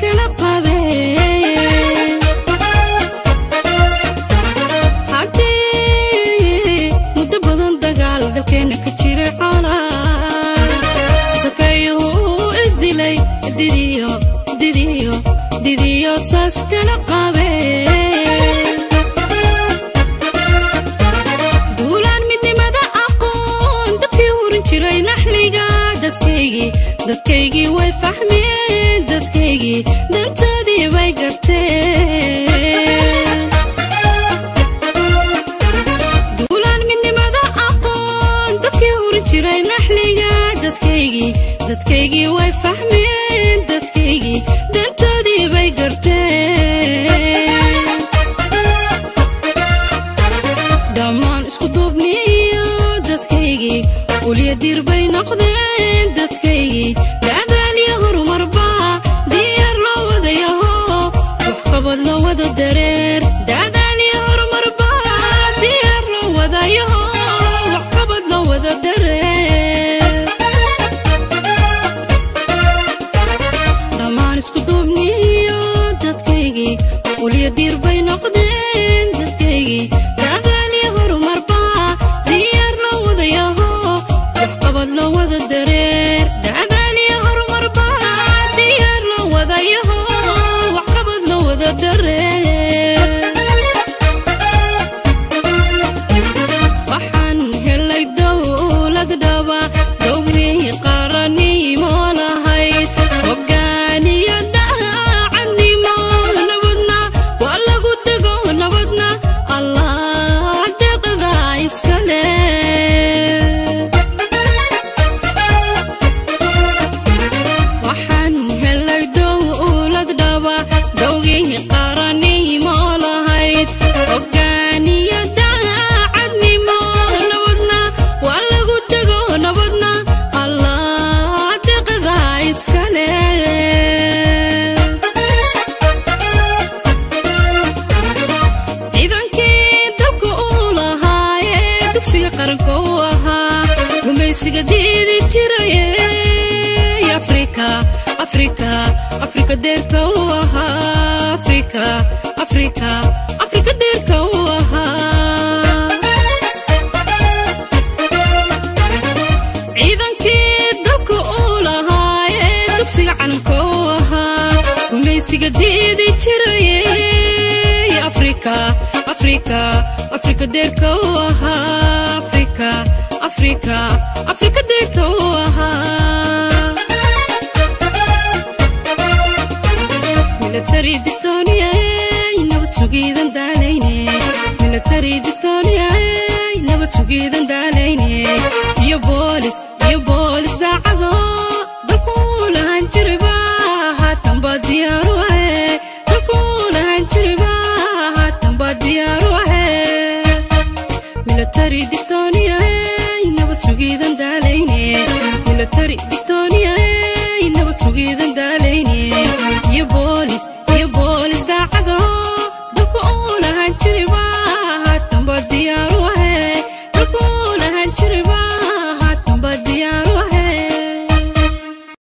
que la pavé. Hagee muddo badan dagaaladalkeena ka jiray didiyo saas kala qabee duulaan midnimada aqoon dadkii hurin jiray naxliga dadkaygii way fahmeen dadkaygii dantoodii bay garteen dhammaan isku duubniyo dadkaygii ulya dir bay noqdeen waxqabad loo wada dareer. Dadaaliyo horumarba diyaar loo wadayaho waxqabad loo wada dareer. Dhammaan isku duubniyo dadkaygii. Ulya dir afrika afrika deerka u ahaa afrika afrika afrika deerka u ahaa ciidankii dabka uu lahaayee dugsiga calanka u ahaa gumaysiga diidi jiraye. Afrika afrika afrika deerka u ahaa afrika afrika afrika sugiidan daalayne military victoria nabad sugiidan daalayne iyo boolis iyo boolis daacado dalkuu lahaan jirba haatan baa diyaaru ahe dalkuu lahaan jirba haatan baa diyaaru ahe military victoria nabad sugiidan daalayne military